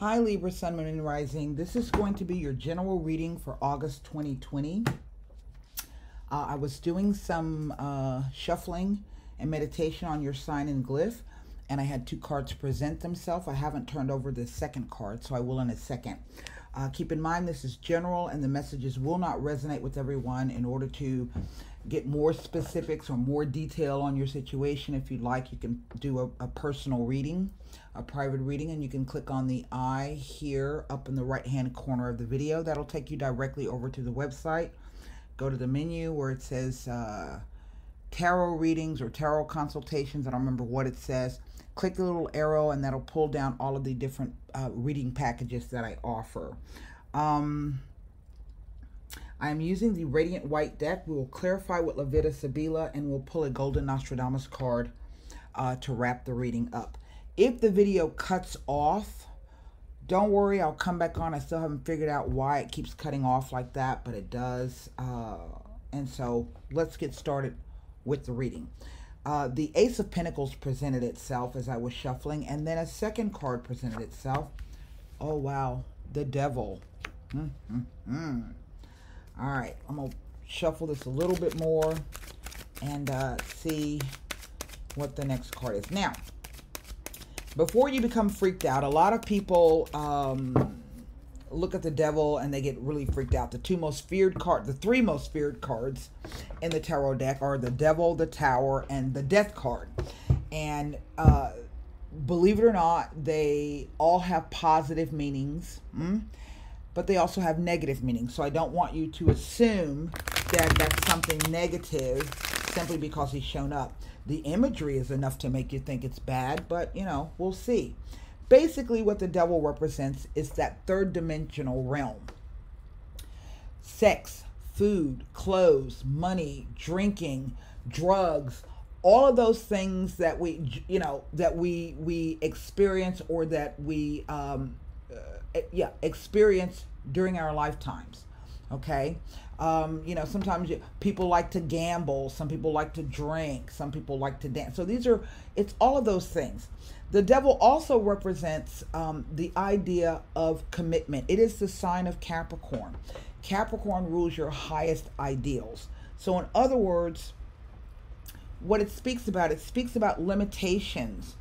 Hi, Libra, Sun, Moon, and Rising. This is going to be your general reading for August 2020. Uh, I was doing some uh, shuffling and meditation on your sign and glyph, and I had two cards present themselves. I haven't turned over the second card, so I will in a second. Uh, keep in mind this is general, and the messages will not resonate with everyone. In order to get more specifics or more detail on your situation, if you'd like, you can do a, a personal reading, a private reading, and you can click on the eye here up in the right hand corner of the video. That'll take you directly over to the website. Go to the menu where it says uh, tarot readings or tarot consultations. I don't remember what it says. Click the little arrow and that'll pull down all of the different uh, reading packages that I offer. Um, I am using the Radiant White deck. We will clarify with La Vera Sibilla and we'll pull a Golden Nostradamus card uh, to wrap the reading up. If the video cuts off, don't worry, I'll come back on. I still haven't figured out why it keeps cutting off like that, but it does. Uh, and so let's get started with the reading. Uh, the Ace of Pentacles presented itself as I was shuffling, and then a second card presented itself. Oh, wow. The Devil. Mm -hmm. -hmm. All right, I'm going to shuffle this a little bit more and uh, see what the next card is. Now, before you become freaked out, a lot of people um, look at the devil and they get really freaked out. The two most feared card, the three most feared cards in the tarot deck are the devil, the tower, and the death card. And uh, believe it or not, they all have positive meanings. Mm? But they also have negative meanings. So I don't want you to assume that that's something negative simply because he's shown up. The imagery is enough to make you think it's bad, but you know, we'll see. Basically, what the devil represents is that third dimensional realm sex, food, clothes, money, drinking, drugs, all of those things that we, you know, that we we experience or that we um, uh, yeah experience during our lifetimes okay? Um, you know sometimes you, people like to gamble some people like to drink some people like to dance. So these are it's all of those things. The devil also represents um, the idea of commitment. It is the sign of capricorn. Capricorn rules your highest ideals. So in other words what it speaks about it speaks about limitations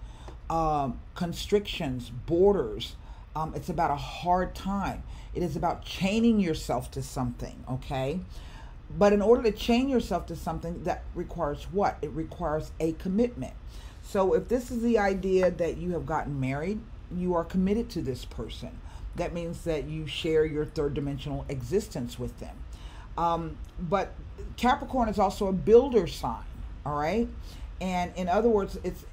um, constrictions borders um, it's about a hard time. It is about chaining yourself to something, okay? But in order to chain yourself to something, that requires what? It requires a commitment. So if this is the idea that you have gotten married, you are committed to this person. That means that you share your third dimensional existence with them. Um, but Capricorn is also a builder sign, all right? And in other words, it's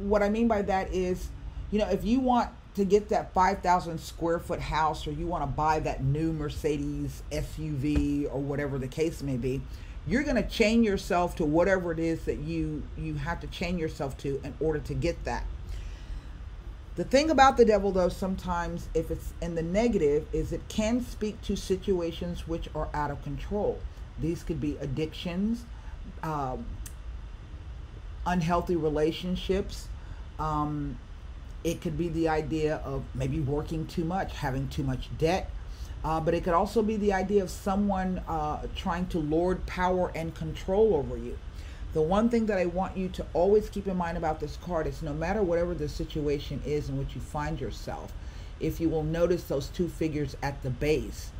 what I mean by that is, you know, if you want to get that 5,000 square foot house or you want to buy that new Mercedes SUV or whatever the case may be, you're going to chain yourself to whatever it is that you you have to chain yourself to in order to get that. The thing about the devil though sometimes if it's in the negative is it can speak to situations which are out of control. These could be addictions, um, unhealthy relationships, um, it could be the idea of maybe working too much, having too much debt. Uh, but it could also be the idea of someone uh, trying to lord power and control over you. The one thing that I want you to always keep in mind about this card is no matter whatever the situation is in which you find yourself, if you will notice those two figures at the base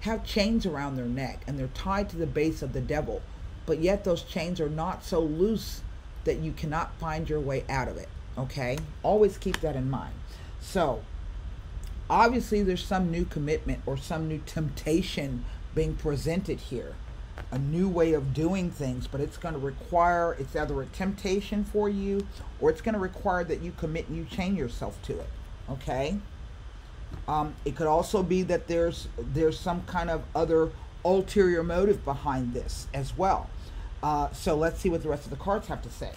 have chains around their neck and they're tied to the base of the devil, but yet those chains are not so loose that you cannot find your way out of it. Okay? Always keep that in mind. So, obviously, there's some new commitment or some new temptation being presented here. A new way of doing things, but it's going to require, it's either a temptation for you or it's going to require that you commit and you chain yourself to it. Okay? Um, it could also be that there's there's some kind of other ulterior motive behind this as well. Uh, so let's see what the rest of the cards have to say.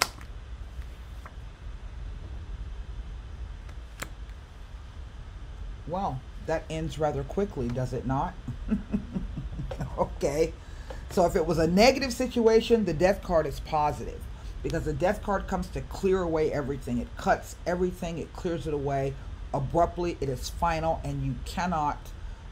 Well, that ends rather quickly, does it not? okay. So if it was a negative situation, the death card is positive because the death card comes to clear away everything. It cuts everything, it clears it away. abruptly, it is final, and you cannot,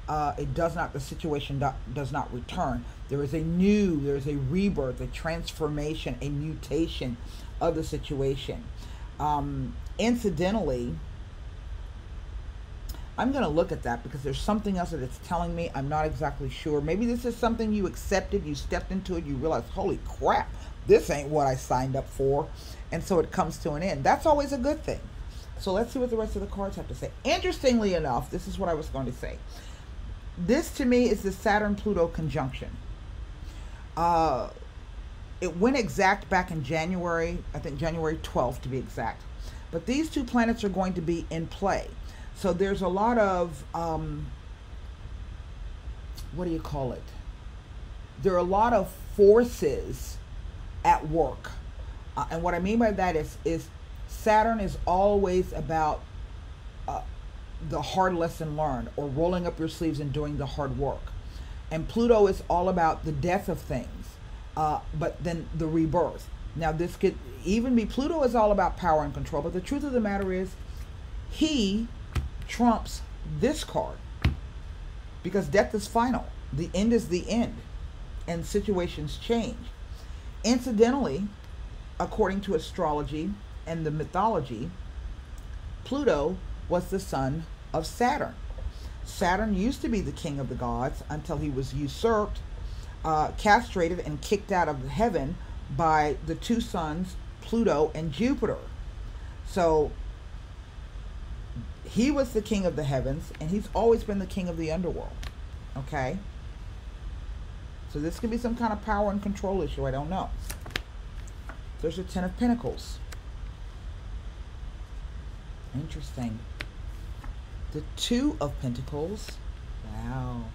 uh, it does not, the situation do, does not return. There is a new, there is a rebirth, a transformation, a mutation of the situation. Um, incidentally, I'm going to look at that because there's something else that it's telling me. I'm not exactly sure. Maybe this is something you accepted, you stepped into it, you realize, holy crap, this ain't what I signed up for. And so it comes to an end. That's always a good thing. So let's see what the rest of the cards have to say. Interestingly enough, this is what I was going to say. This to me is the Saturn Pluto conjunction. Uh, it went exact back in January, I think January 12th to be exact. But these two planets are going to be in play. So there's a lot of, um, what do you call it? There are a lot of forces at work. Uh, and what I mean by that is, is Saturn is always about uh, the hard lesson learned or rolling up your sleeves and doing the hard work. And Pluto is all about the death of things, uh, but then the rebirth. Now, this could even be Pluto is all about power and control, but the truth of the matter is, he trumps this card because death is final. The end is the end, and situations change. Incidentally, according to astrology and the mythology, Pluto was the son of Saturn. Saturn used to be the king of the gods until he was usurped, uh, castrated, and kicked out of heaven by the two sons, Pluto and Jupiter. So he was the king of the heavens, and he's always been the king of the underworld. Okay? So this could be some kind of power and control issue. I don't know. There's a Ten of Pentacles. Interesting. The Two of Pentacles. Wow.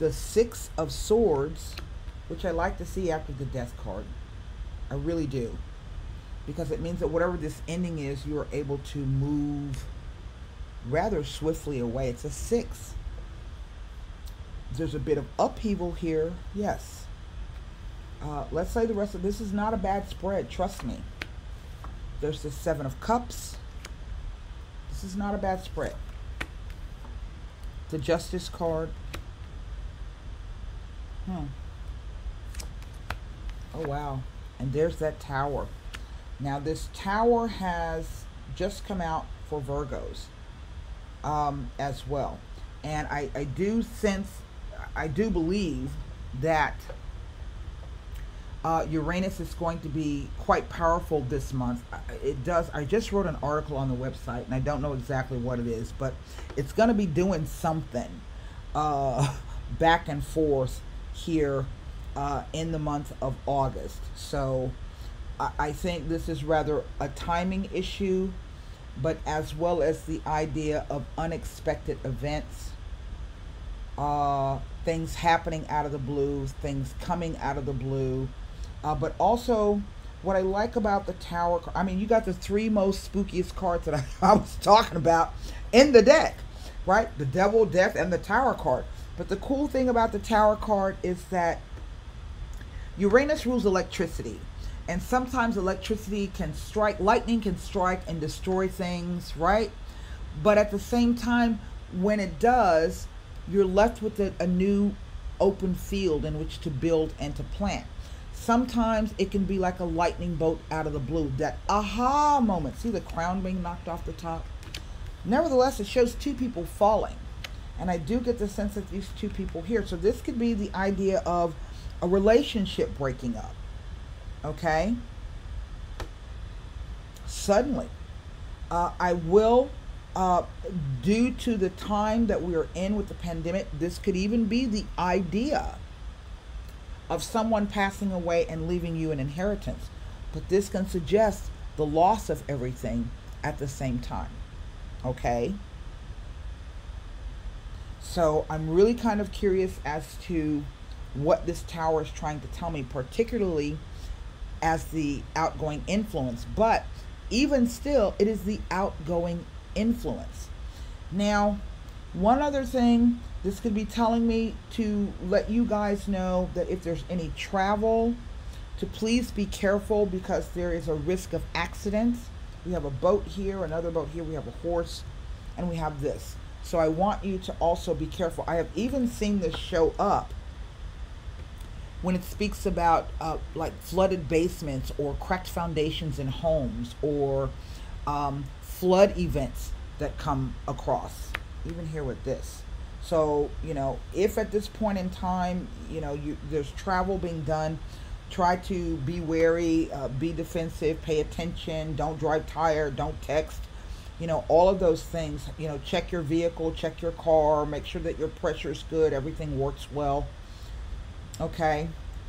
The Six of Swords, which I like to see after the Death card. I really do because it means that whatever this ending is, you are able to move rather swiftly away. It's a six. There's a bit of upheaval here. Yes. Uh, let's say the rest of this is not a bad spread. Trust me. There's the seven of cups. This is not a bad spread. The justice card. Hmm. Oh, wow. And there's that tower. Now this tower has just come out for Virgos um, as well. And I, I do sense, I do believe that uh, Uranus is going to be quite powerful this month. It does. I just wrote an article on the website, and I don't know exactly what it is, but it's going to be doing something uh, back and forth here uh, in the month of August. So I think this is rather a timing issue, but as well as the idea of unexpected events, uh, things happening out of the blue, things coming out of the blue, uh, but also what I like about the tower. I mean, you got the three most spookiest cards that I, I was talking about in the deck, right? The Devil, Death, and the Tower card. But the cool thing about the Tower card is that Uranus rules electricity and sometimes electricity can strike lightning can strike and destroy things right? But at the same time when it does you're left with a, a, new open field in which to build and to plant. Sometimes it can be like a lightning bolt out of the blue. That aha moment. See the crown being knocked off the top? Nevertheless it shows two people falling. And i do get the sense that these two people here. So this could be the idea of a relationship breaking up okay? Suddenly, uh, I will, uh, due to the time that we are in with the pandemic, this could even be the idea of someone passing away and leaving you an inheritance. But this can suggest the loss of everything at the same time. Okay? So I'm really kind of curious as to what this tower is trying to tell me, particularly as the outgoing influence, but even still, it is the outgoing influence. Now, one other thing this could be telling me to let you guys know that if there's any travel, to please be careful because there is a risk of accidents We have a boat here, another boat here. We have a horse, and we have this. So I want you to also be careful. I have even seen this show up when it speaks about uh, like flooded basements or cracked foundations in homes or um, flood events that come across. Even here with this. So, you know, if at this point in time, you know, you, there's travel being done, try to be wary, uh, be defensive, pay attention, don't drive tired, don't text, you know, all of those things. You know, check your vehicle, check your car, make sure that your pressure is good, everything works well. Okay,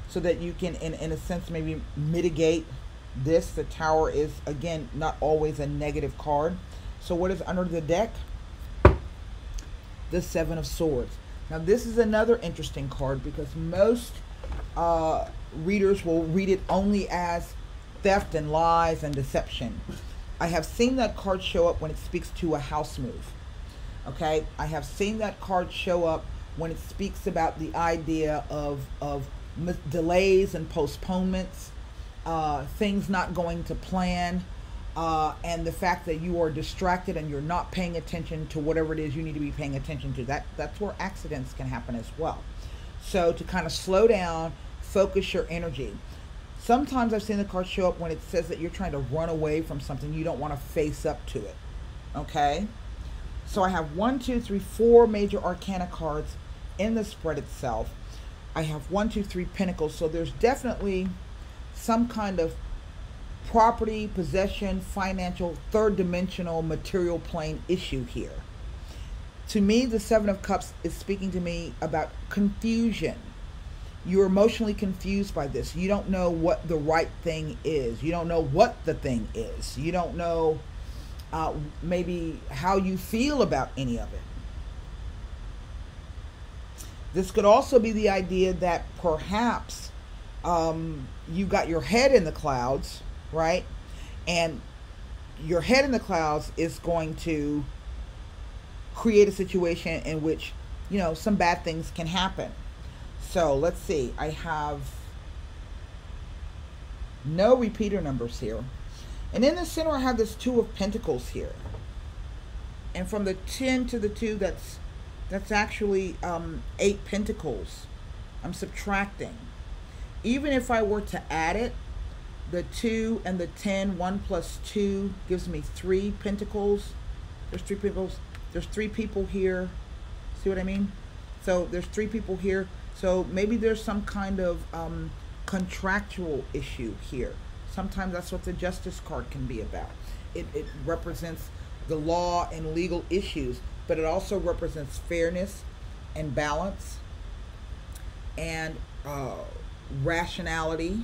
so that you can, in, in a sense, maybe mitigate this. The tower is, again, not always a negative card. So, what is under the deck? The Seven of Swords. Now, this is another interesting card because most uh, readers will read it only as theft and lies and deception. I have seen that card show up when it speaks to a house move. Okay, I have seen that card show up when it speaks about the idea of of delays and postponements, uh, things not going to plan, uh, and the fact that you are distracted and you're not paying attention to whatever it is you need to be paying attention to. That that's where accidents can happen as well. So to kind of slow down, focus your energy. Sometimes I've seen the card show up when it says that you're trying to run away from something. You don't want to face up to it. Okay? So I have one, two, three, four major arcana cards in the spread itself. I have one, two, three pentacles. So there's definitely some kind of property, possession, financial, third dimensional, material plane issue here. To me, the Seven of Cups is speaking to me about confusion you're emotionally confused by this. You don't know what the right thing is. You don't know what the thing is. You don't know uh, maybe how you feel about any of it. This could also be the idea that perhaps um, you got your head in the clouds, right? And your head in the clouds is going to create a situation in which, you know, some bad things can happen so let's see. I have no repeater numbers here. And in the center, I have this two of pentacles here. And from the 10 to the 2, that's that's actually um, 8 pentacles. I'm subtracting. Even if I were to add it, the 2 and the 10, 1 plus 2 gives me 3 pentacles. There's 3 people. There's 3 people here. See what I mean? So there's 3 people here. So maybe there's some kind of um, contractual issue here. Sometimes that's what the justice card can be about. It, it represents the law and legal issues, but it also represents fairness and balance and uh, rationality.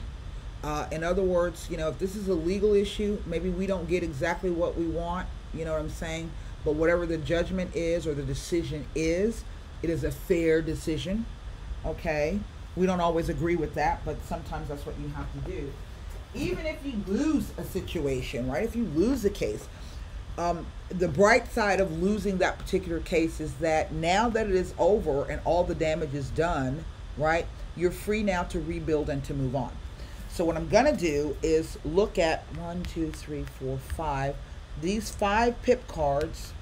Uh, in other words, you know, if this is a legal issue, maybe we don't get exactly what we want, you know what I'm saying? But whatever the judgment is or the decision is, it is a fair decision okay? We don't always agree with that, but sometimes that's what you have to do. Even if you lose a situation, right? If you lose a case, um, the bright side of losing that particular case is that now that it is over and all the damage is done, right? You're free now to rebuild and to move on. So what I'm gonna do is look at one, two, three, four, five. These five pip cards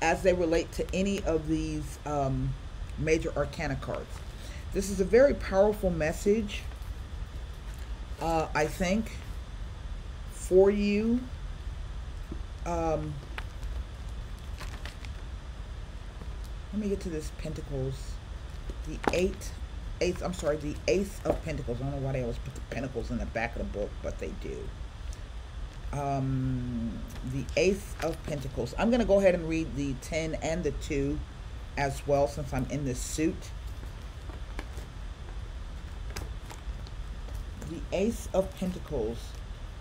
as they relate to any of these um, major arcana cards. This is a very powerful message, uh, I think, for you. Um, let me get to this Pentacles. The eight, eight, I'm sorry, the Ace of Pentacles. I don't know why they always put the Pentacles in the back of the book, but they do. Um, the Ace of Pentacles. I'm going to go ahead and read the 10 and the 2 as well since I'm in this suit. the Ace of Pentacles,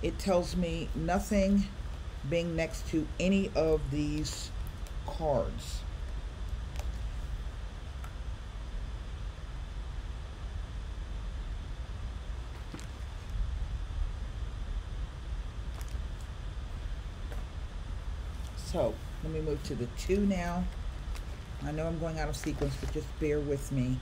it tells me nothing being next to any of these cards. So, let me move to the two now. I know I'm going out of sequence, but just bear with me.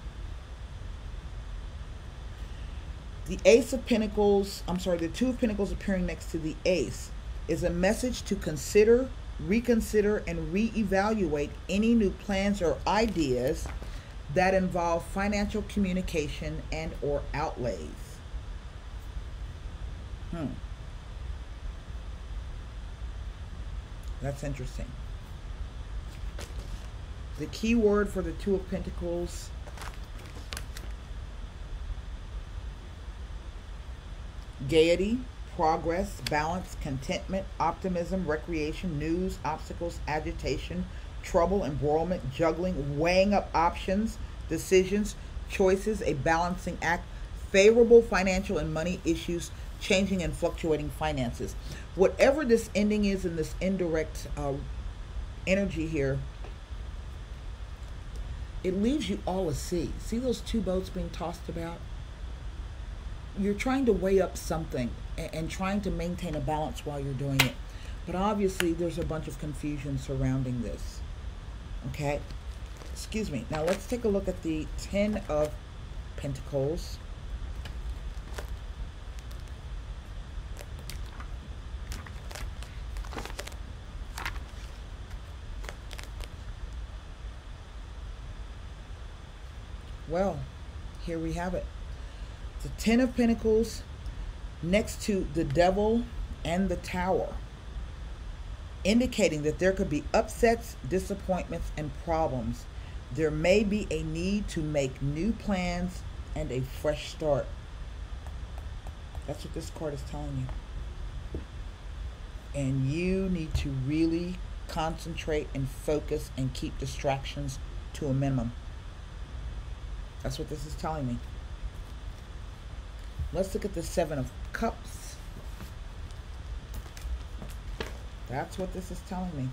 the Ace of Pentacles, I'm sorry, the Two of Pentacles appearing next to the Ace. Is a message to consider, reconsider, and reevaluate any new plans or ideas that involve financial communication and or outlays. Hmm. That's interesting. The key word for the Two of Pentacles gaiety, progress, balance, contentment, optimism, recreation, news, obstacles, agitation, trouble, embroilment, juggling, weighing up options, decisions, choices, a balancing act, favorable financial and money issues, changing and fluctuating finances. Whatever this ending is in this indirect uh, energy here, it leaves you all a sea. See those two boats being tossed about? You're trying to weigh up something and, trying to maintain a balance while you're doing it. But obviously, there's a bunch of confusion surrounding this. Okay? Excuse me. Now, let's take a look at the Ten of Pentacles. Well, here we have it. The Ten of Pentacles next to the Devil and the Tower, indicating that there could be upsets, disappointments, and problems. There may be a need to make new plans and a fresh start. That's what this card is telling you. And you need to really concentrate and focus and keep distractions to a minimum. That's what this is telling me. Let's look at the Seven of Cups. That's what this is telling me.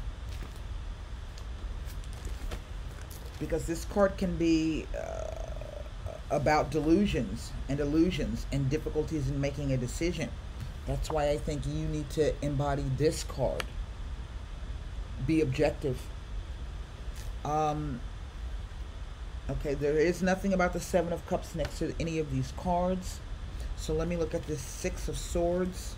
Because this card can be uh, about delusions and illusions and difficulties in making a decision. That's why I think you need to embody this card. Be objective. Um, Okay, there is nothing about the Seven of Cups next to any of these cards. So let me look at the Six of Swords.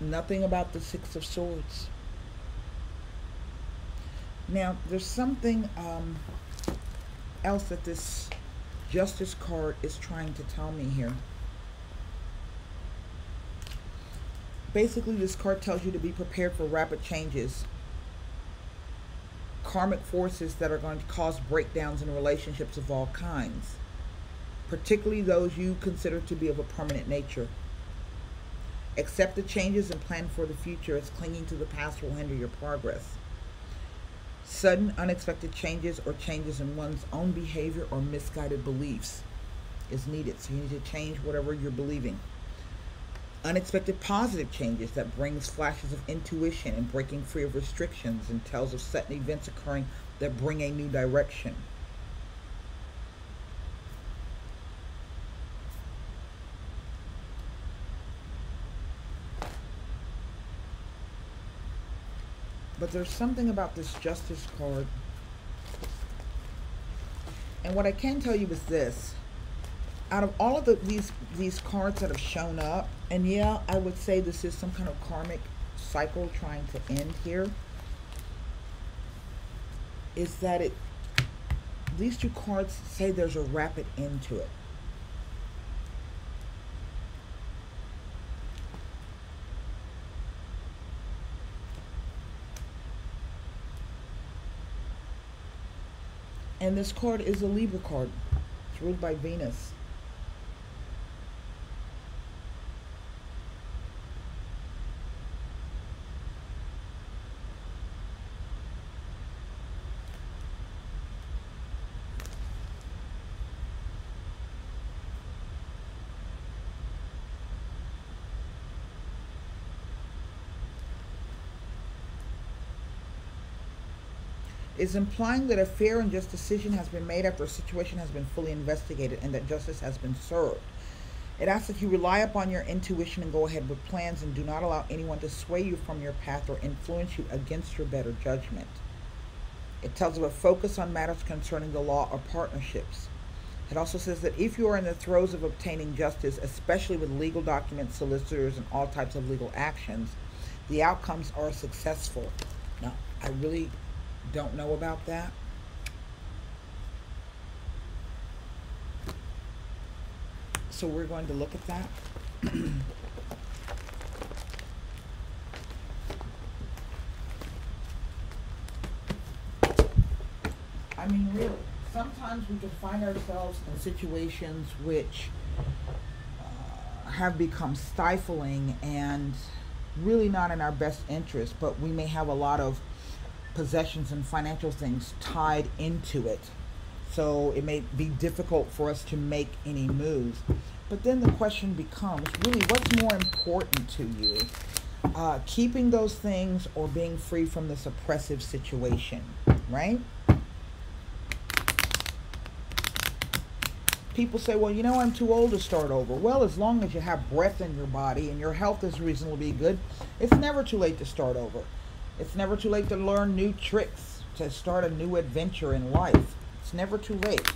Nothing about the Six of Swords. Now, there's something um, else that this Justice card is trying to tell me here. Basically, this card tells you to be prepared for rapid changes. Karmic forces that are going to cause breakdowns in relationships of all kinds. Particularly those you consider to be of a permanent nature. Accept the changes and plan for the future as clinging to the past will hinder your progress. Sudden, unexpected changes or changes in one's own behavior or misguided beliefs is needed. So you need to change whatever you're believing. Unexpected positive changes that brings flashes of intuition and breaking free of restrictions and tells of sudden events occurring that bring a new direction. But there's something about this justice card. And what I can tell you is this. Out of all of the, these these cards that have shown up, and yeah, I would say this is some kind of karmic cycle trying to end here, is that it these two cards say there's a rapid end to it. And this card is a Libra card. It's ruled by Venus. Is implying that a fair and just decision has been made after a situation has been fully investigated and that justice has been served. It asks that you rely upon your intuition and go ahead with plans and do not allow anyone to sway you from your path or influence you against your better judgment. It tells of a focus on matters concerning the law or partnerships. It also says that if you are in the throes of obtaining justice, especially with legal documents, solicitors, and all types of legal actions, the outcomes are successful. Now, I really don't know about that. So we're going to look at that. I mean, really, sometimes we can find ourselves in situations which uh, have become stifling and really not in our best interest, but we may have a lot of possessions and financial things tied into it. So it may be difficult for us to make any moves. But then the question becomes really what's more important to you? Uh, keeping those things or being free from this oppressive situation, right? People say, well, you know, I'm too old to start over. Well, as long as you have breath in your body and your health is reasonably good, it's never too late to start over. It's never too late to learn new tricks, to start a new adventure in life. It's never too late.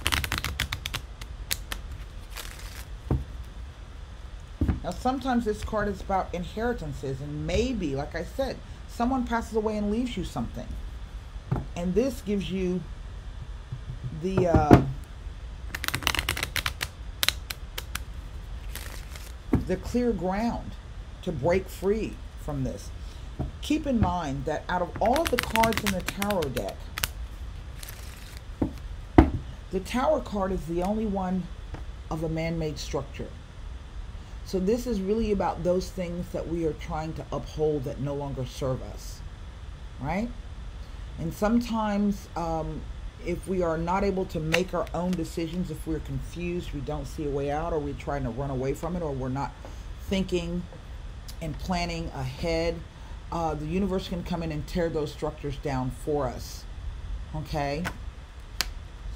Now, sometimes this card is about inheritances, and maybe, like I said, someone passes away and leaves you something. And this gives you the. Uh, the clear ground to break free from this. Keep in mind that out of all of the cards in the tarot deck, the tower card is the only one of a man-made structure. So this is really about those things that we are trying to uphold that no longer serve us, right? And sometimes um, if we are not able to make our own decisions, if we're confused, we don't see a way out, or we're trying to run away from it, or we're not thinking and planning ahead, uh, the universe can come in and tear those structures down for us. Okay?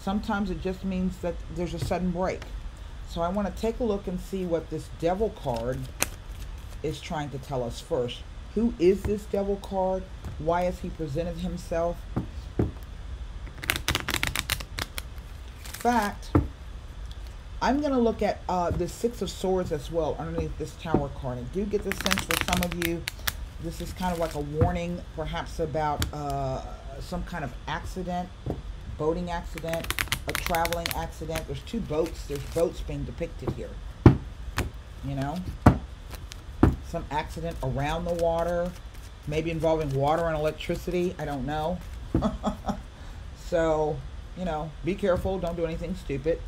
Sometimes it just means that there's a sudden break. So I want to take a look and see what this devil card is trying to tell us first. Who is this devil card? Why has he presented himself? fact, I'm going to look at uh, the Six of Swords as well underneath this Tower card. I do get the sense for some of you, this is kind of like a warning, perhaps about uh, some kind of accident, boating accident, a traveling accident. There's two boats. There's boats being depicted here. You know? Some accident around the water, maybe involving water and electricity. I don't know. so, you know, be careful, don't do anything stupid.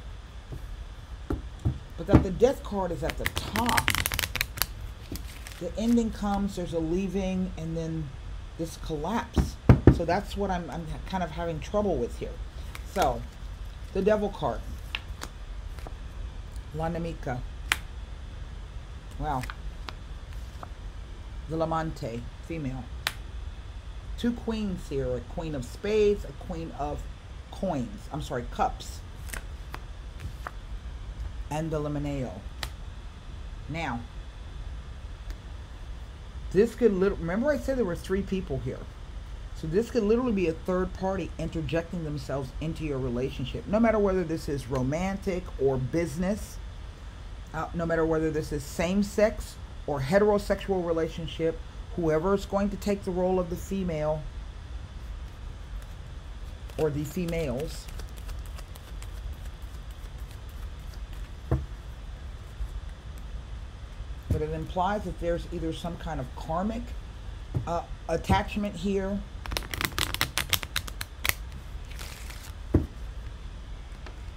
But that the death card is at the top. The ending comes, there's a leaving, and then this collapse. So that's what I'm, I'm kind of having trouble with here. So, the devil card. La Nemica. Wow. The L'Amante, female. Two queens here, a queen of spades, a queen of coins. I'm sorry, cups. And the Limoneo. Now, this could literally, remember I said there were three people here. So this could literally be a third party interjecting themselves into your relationship. No matter whether this is romantic or business, uh, no matter whether this is same sex or heterosexual relationship, whoever is going to take the role of the female or the females but it implies that there's either some kind of karmic uh, attachment here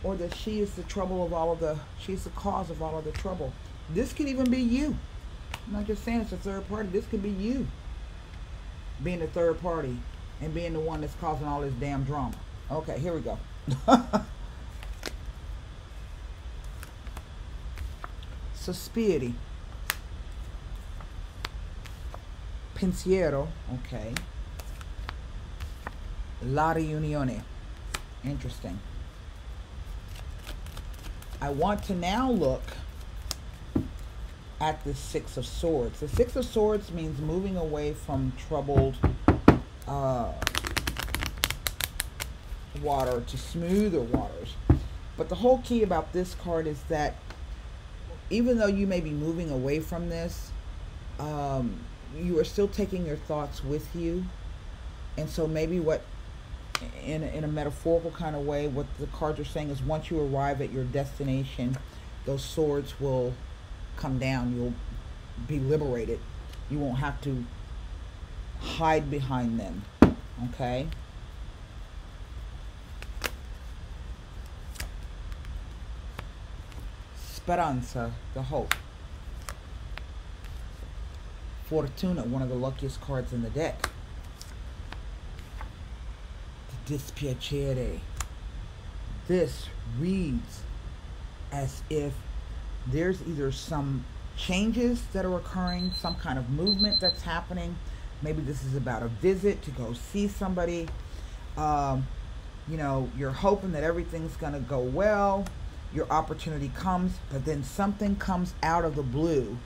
or that she is the trouble of all of the she's the cause of all of the trouble this could even be you I'm not just saying it's a third party this could be you being the third party and being the one that's causing all this damn drama. Okay, here we go. Sospiri. Pensiero. Okay. La riunione. Interesting. I want to now look at the Six of Swords. The Six of Swords means moving away from troubled uh, water to smoother waters. But the whole key about this card is that even though you may be moving away from this, um, you are still taking your thoughts with you. And so maybe what, in, in a metaphorical kind of way, what the cards are saying is once you arrive at your destination, those swords will come down. You'll be liberated. You won't have to hide behind them. Okay? Speranza, the hope. Fortuna, one of the luckiest cards in the deck. The Dispiacere. This reads as if there's either some changes that are occurring, some kind of movement that's happening. Maybe this is about a visit to go see somebody. Um, you know, you're hoping that everything's going to go well. Your opportunity comes, but then something comes out of the blue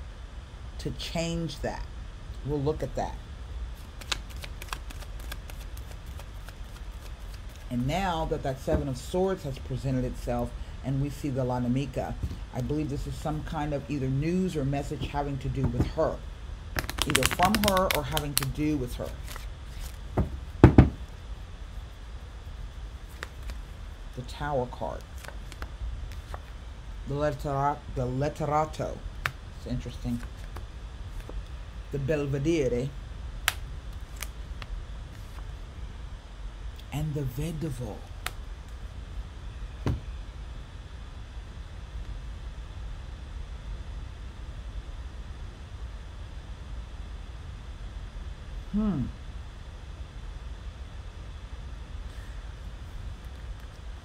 to change that. We'll look at that. And now that that Seven of Swords has presented itself, and we see the La Nemica. I believe this is some kind of either news or message having to do with her. Either from her or having to do with her. The Tower card. The, lettera the Letterato. It's interesting. The Belvedere. And the Vedovo. Hmm.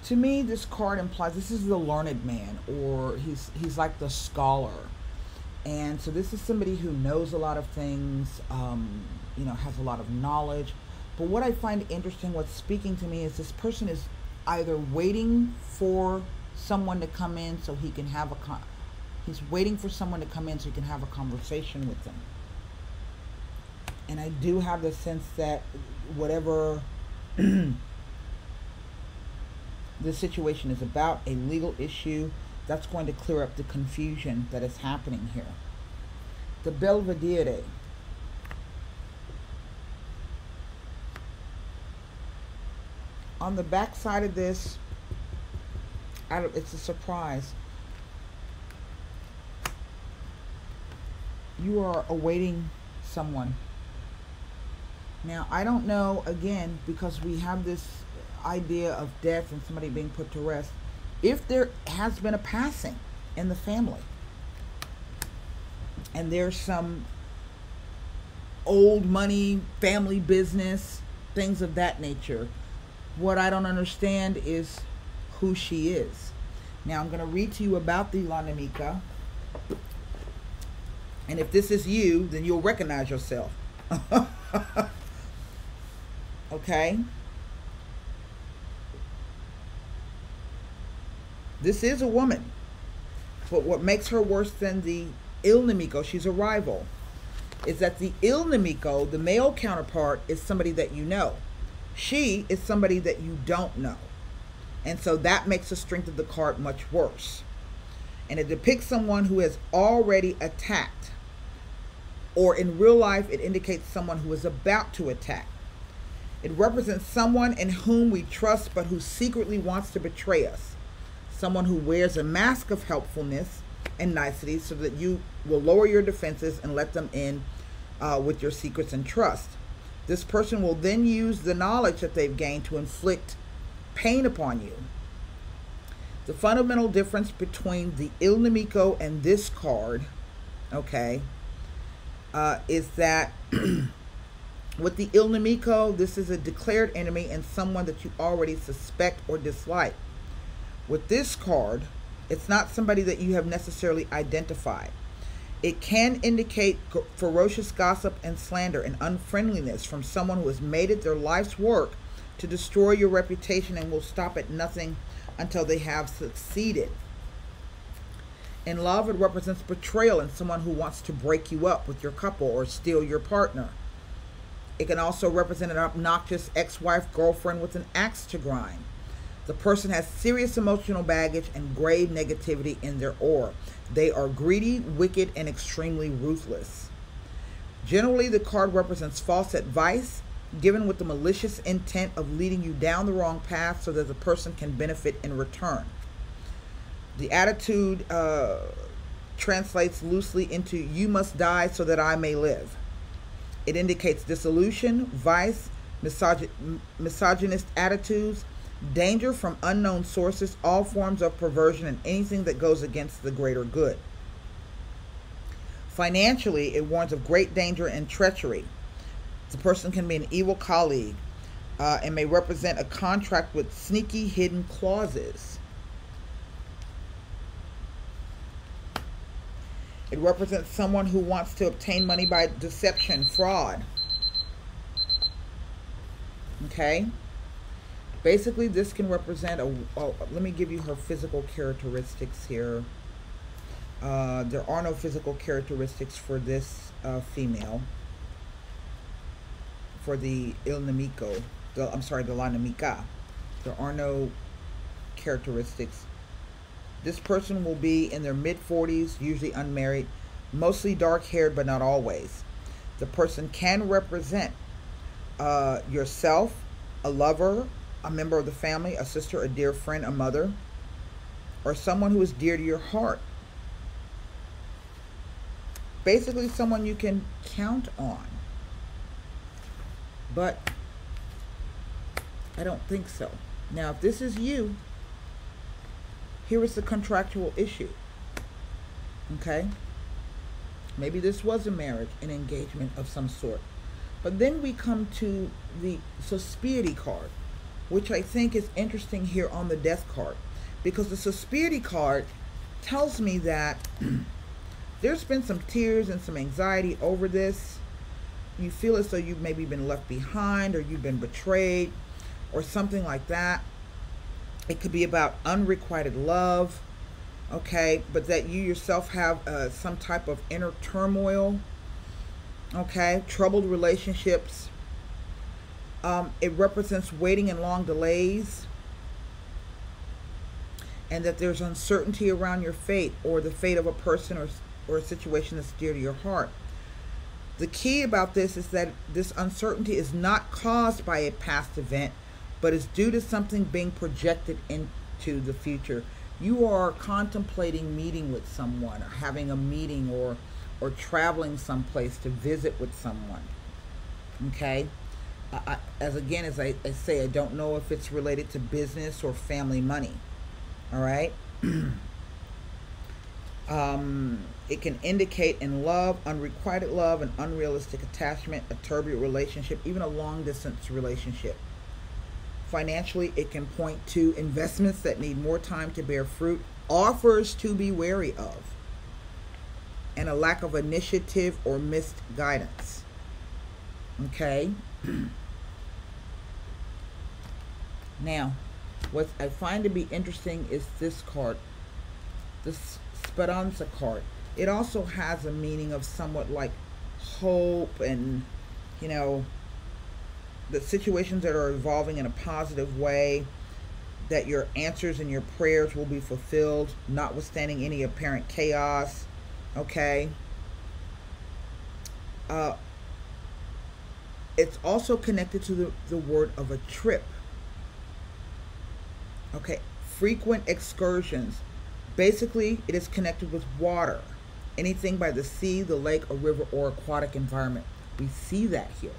To me, this card implies this is the learned man, or he's he's like the scholar, and so this is somebody who knows a lot of things, um, you know, has a lot of knowledge. But what I find interesting, what's speaking to me, is this person is either waiting for someone to come in so he can have a con- he's waiting for someone to come in so he can have a conversation with them and I do have the sense that whatever the situation is about, a legal issue, that's going to clear up the confusion that is happening here. The Belvedere. On the back side of this, it's a surprise. You are awaiting someone now, I don't know, again, because we have this idea of death and somebody being put to rest, if there has been a passing in the family and there's some old money, family business, things of that nature. What I don't understand is who she is. Now, I'm going to read to you about the La Nemica. And if this is you, then you'll recognize yourself. Okay? This is a woman. But what makes her worse than the Il Nemico, she's a rival, is that the Il Nemico, the male counterpart, is somebody that you know. She is somebody that you don't know. And so that makes the strength of the card much worse. And it depicts someone who has already attacked. Or in real life, it indicates someone who is about to attack. It represents someone in whom we trust but who secretly wants to betray us. Someone who wears a mask of helpfulness and nicety so that you will lower your defenses and let them in uh, with your secrets and trust. This person will then use the knowledge that they've gained to inflict pain upon you. The fundamental difference between the Il Nemico and this card, okay, uh, is that With the Il Nemico, this is a declared enemy and someone that you already suspect or dislike. With this card, it's not somebody that you have necessarily identified. It can indicate ferocious gossip and slander and unfriendliness from someone who has made it their life's work to destroy your reputation and will stop at nothing until they have succeeded. In love, it represents betrayal and someone who wants to break you up with your couple or steal your partner. It can also represent an obnoxious ex wife girlfriend with an axe to grind. The person has serious emotional baggage and grave negativity in their aura. They are greedy, wicked, and extremely ruthless. Generally, the card represents false advice given with the malicious intent of leading you down the wrong path so that the person can benefit in return. The attitude uh, translates loosely into you must die so that I may live. It indicates dissolution, vice, misog- misogynist attitudes, danger from unknown sources, all forms of perversion, and anything that goes against the greater good. Financially, it warns of great danger and treachery. The person can be an evil colleague uh, and may represent a contract with sneaky hidden clauses. It represents someone who wants to obtain money by deception, fraud. Okay? Basically, this can represent a. Oh, let me give you her physical characteristics here. Uh, there are no physical characteristics for this uh, female. For the Il Nemico, the, I'm sorry, the La Nemica. There are no characteristics this person will be in their mid 40s, usually unmarried, mostly dark haired, but not always. The person can represent uh, yourself, a lover, a member of the family, a sister, a dear friend, a mother, or someone who is dear to your heart. Basically, someone you can count on. But I don't think so. Now, if this is you, here is the contractual issue. Okay? Maybe this was a marriage, an engagement of some sort. But then we come to the Suspiety card, which I think is interesting here on the death card. Because the Suspiety card tells me that there's been some tears and some anxiety over this. You feel as though you've maybe been left behind or you've been betrayed or something like that. It could be about unrequited love, okay, but that you yourself have uh, some type of inner turmoil, okay, troubled relationships. Um, it represents waiting and long delays, and that there's uncertainty around your fate or the fate of a person or, or a situation that's dear to your heart. The key about this is that this uncertainty is not caused by a past event but it's due to something being projected into the future. You are contemplating meeting with someone or having a meeting or or traveling someplace to visit with someone. Okay? I, as again, as I, I say, I don't know if it's related to business or family money. All right? um, it can indicate in love, unrequited love, an unrealistic attachment, a turbulent relationship, even a long distance relationship. Financially, it can point to investments that need more time to bear fruit, offers to be wary of, and a lack of initiative or missed guidance. Okay? now, what I find to be interesting is this card, this Speranza card. It also has a meaning of somewhat like hope and, you know, the situations that are evolving in a positive way, that your answers and your prayers will be fulfilled, notwithstanding any apparent chaos. Okay. Uh, it's also connected to the, the word of a trip. Okay. Frequent excursions. Basically, it is connected with water. Anything by the sea, the lake, a river, or aquatic environment. We see that here.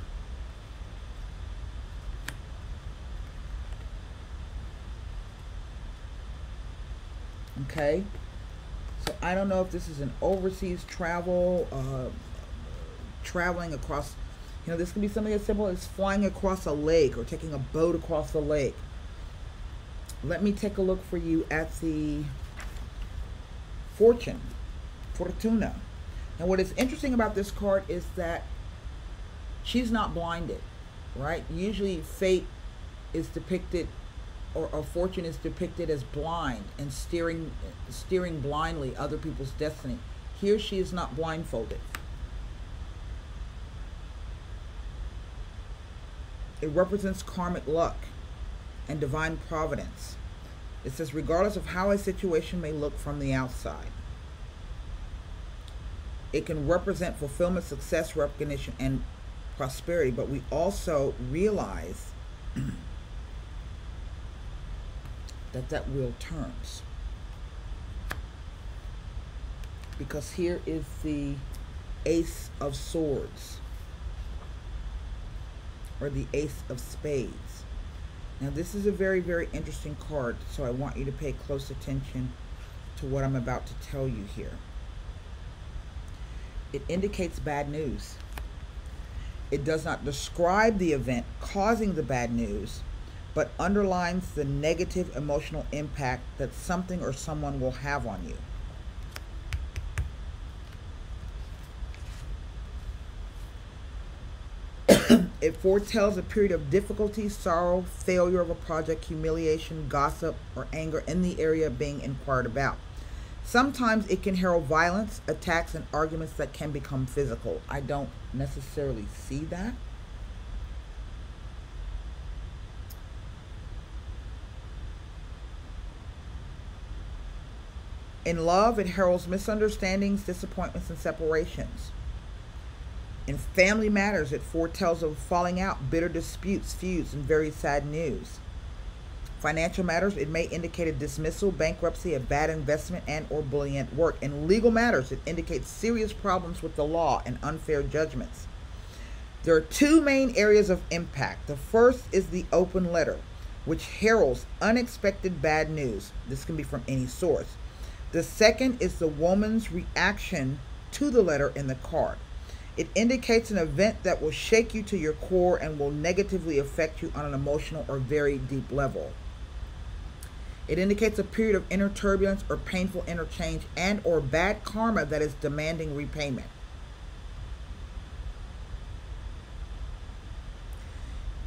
Okay. So I don't know if this is an overseas travel, uh, traveling across, you know, this could be something as simple as flying across a lake or taking a boat across the lake. Let me take a look for you at the fortune, fortuna. And what is interesting about this card is that she's not blinded, right? Usually fate is depicted or, or fortune is depicted as blind and steering steering blindly other people's destiny. Here she is not blindfolded. It represents karmic luck and divine providence. It says, regardless of how a situation may look from the outside, it can represent fulfillment, success, recognition, and prosperity. But we also realize that that wheel turns. Because here is the Ace of Swords or the Ace of Spades. Now this is a very, very interesting card, so I want you to pay close attention to what I'm about to tell you here. It indicates bad news. It does not describe the event causing the bad news, but underlines the negative emotional impact that something or someone will have on you. It foretells a period of difficulty, sorrow, failure of a project, humiliation, gossip, or anger in the area being inquired about. Sometimes it can herald violence, attacks, and arguments that can become physical. I don't necessarily see that. In love, it heralds misunderstandings, disappointments, and separations. In family matters, it foretells of falling out, bitter disputes, feuds, and very sad news. Financial matters, it may indicate a dismissal, bankruptcy, a bad investment, and or bullying work. In legal matters, it indicates serious problems with the law and unfair judgments. There are two main areas of impact. The first is the open letter, which heralds unexpected bad news. This can be from any source. The second is the woman's reaction to the letter in the card. It indicates an event that will shake you to your core and will negatively affect you on an emotional or very deep level. It indicates a period of inner turbulence or painful interchange and or bad karma that is demanding repayment.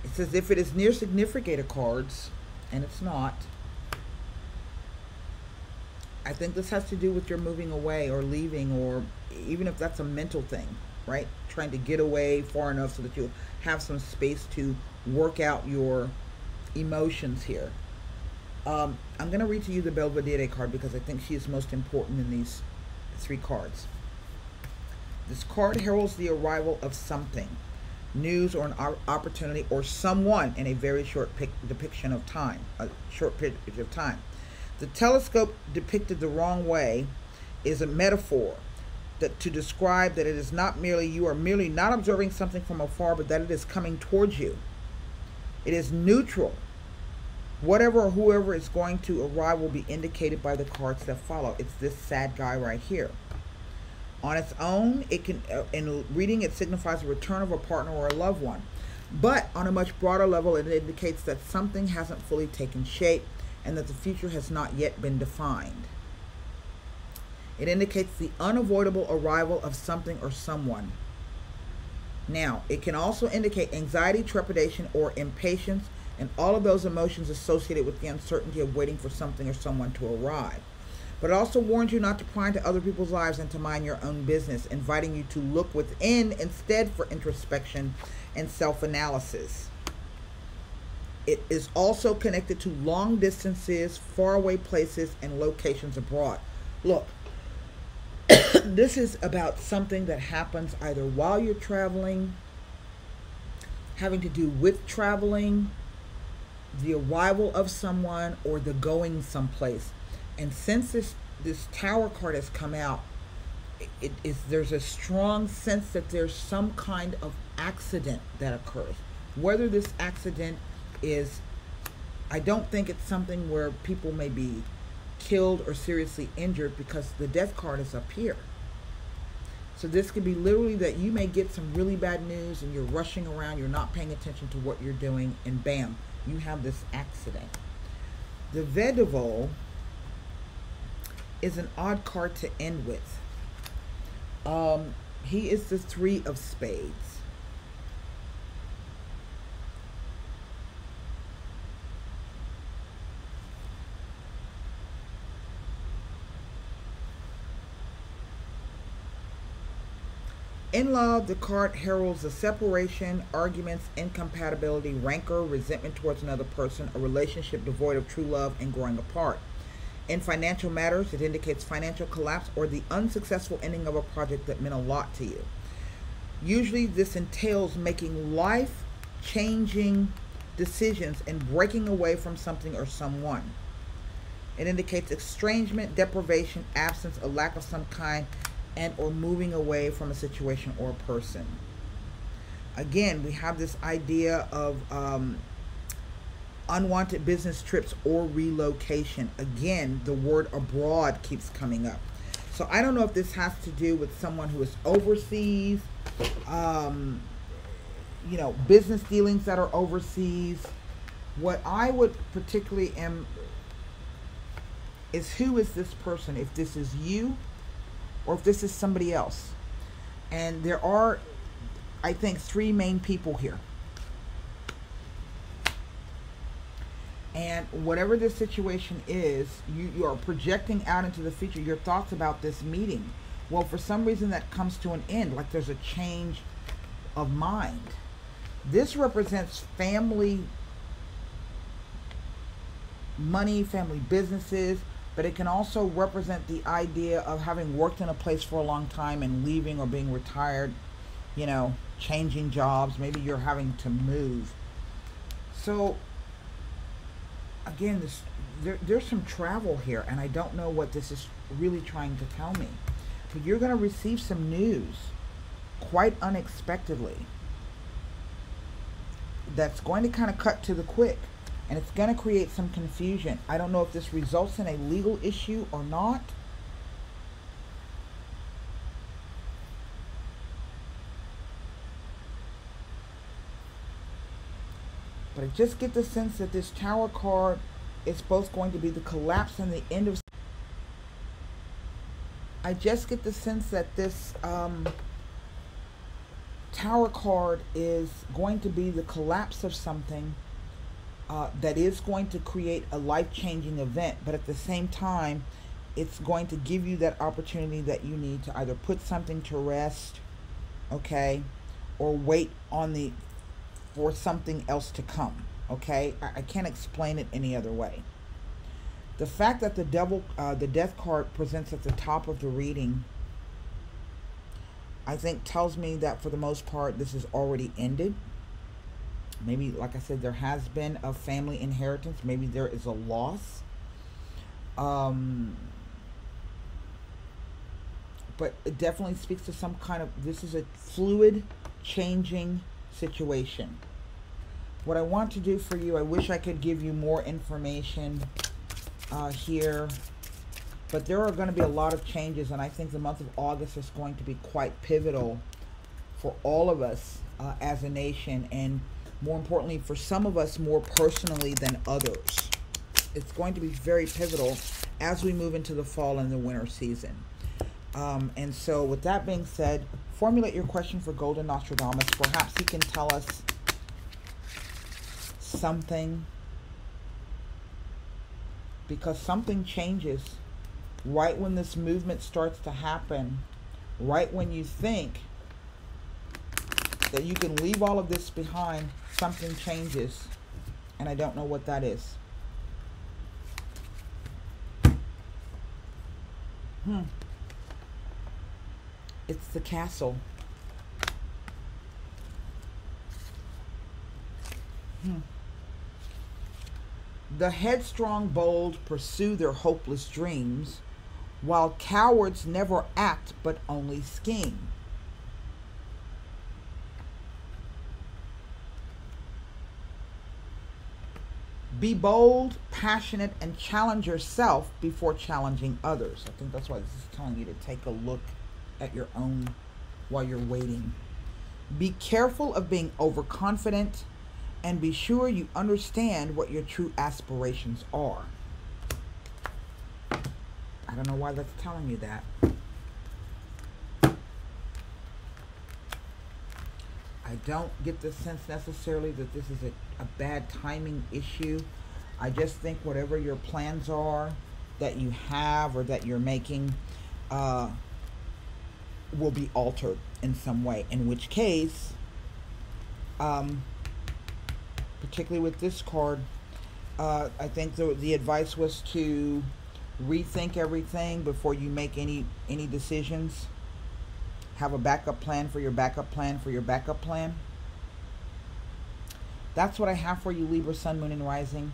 It says if it is near significator cards, and it's not, I think this has to do with your moving away or leaving or even if that's a mental thing, right? Trying to get away far enough so that you have some space to work out your emotions here. Um, I'm going to read to you the Belvedere card because I think she is most important in these three cards. This card heralds the arrival of something, news or an opportunity or someone in a very short depiction of time, a short period of time. The telescope depicted the wrong way is a metaphor that to describe that it is not merely you are merely not observing something from afar, but that it is coming towards you. It is neutral Whatever or whoever is going to arrive will be indicated by the cards that follow. It's this sad guy right here. On its own, it can uh, in reading it signifies a return of a partner or a loved one. But on a much broader level, it indicates that something hasn't fully taken shape and that the future has not yet been defined. It indicates the unavoidable arrival of something or someone. Now, it can also indicate anxiety, trepidation, or impatience and all of those emotions associated with the uncertainty of waiting for something or someone to arrive. But it also warns you not to pry into other people's lives and to mind your own business, inviting you to look within instead for introspection and self analysis. It is also connected to long distances, faraway places, and locations abroad. Look, this is about something that happens either while you're traveling, having to do with traveling, the arrival of someone or the going someplace. And since this this tower card has come out, it is there's a strong sense that there's some kind of accident that occurs. Whether this accident is I don't think it's something where people may be killed or seriously injured because the death card is up here. So this could be literally that you may get some really bad news and you're rushing around, you're not paying attention to what you're doing, and bam, you have this accident. The Vedovo is an odd card to end with. Um, he is the three of spades. In love, the card heralds the separation, arguments, incompatibility, rancor, resentment towards another person, a relationship devoid of true love, and growing apart. In financial matters, it indicates financial collapse or the unsuccessful ending of a project that meant a lot to you. Usually, this entails making life changing decisions and breaking away from something or someone. It indicates estrangement, deprivation, absence, a lack of some kind, and or moving away from a situation or a person. Again, we have this idea of um, unwanted business trips or relocation. Again, the word abroad keeps coming up. So I don't know if this has to do with someone who is overseas, um, you know, business dealings that are overseas. What I would particularly am is who is this person? If this is you or if this is somebody else. And there are, I think, three main people here. And whatever this situation is, you, you are projecting out into the future your thoughts about this meeting. Well, for some reason that comes to an end, like there's a change of mind. This represents family money, family businesses, but it can also represent the idea of having worked in a place for a long time and leaving or being retired, you know, changing jobs. Maybe you're having to move. So, again, this there, there's some travel here, and I don't know what this is really trying to tell me. But you're going to receive some news quite unexpectedly that's going to kind of cut to the quick and it's going to create some confusion. I don't know if this results in a legal issue or not. But I just get the sense that this tower card is both going to be the collapse and the end of. I just get the sense that this um, tower card is going to be the collapse of something uh, that is going to create a life-changing event but at the same time it's going to give you that opportunity that you need to either put something to rest okay or wait on the for something else to come okay? I, I can't explain it any other way. The fact that the devil uh, the death card presents at the top of the reading I think tells me that for the most part this is already ended Maybe, like I said, there has been a family inheritance. Maybe there is a loss. Um, but it definitely speaks to some kind of this is a fluid, changing situation. What I want to do for you, I wish I could give you more information uh, here, but there are going to be a lot of changes, and I think the month of August is going to be quite pivotal for all of us uh, as a nation. And more importantly, for some of us more personally than others. It's going to be very pivotal as we move into the fall and the winter season. Um, and so, with that being said, formulate your question for Golden Nostradamus. Perhaps he can tell us something because something changes right when this movement starts to happen, right when you think that you can leave all of this behind, something changes. And I don't know what that is. Hmm. It's the castle. Hmm. The headstrong bold pursue their hopeless dreams, while cowards never act but only scheme. Be bold, passionate, and challenge yourself before challenging others. I think that's why this is telling you to take a look at your own while you're waiting. Be careful of being overconfident and be sure you understand what your true aspirations are. I don't know why that's telling you that. I don't get the sense necessarily that this is a, a bad timing issue. I just think whatever your plans are that you have or that you're making, uh, will be altered in some way. In which case, um, particularly with this card, uh, I think the, the advice was to rethink everything before you make any any decisions. Have a backup plan for your backup plan for your backup plan. That's what I have for you, Libra, Sun, Moon, and Rising.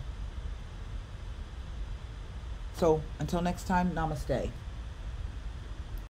So until next time, namaste.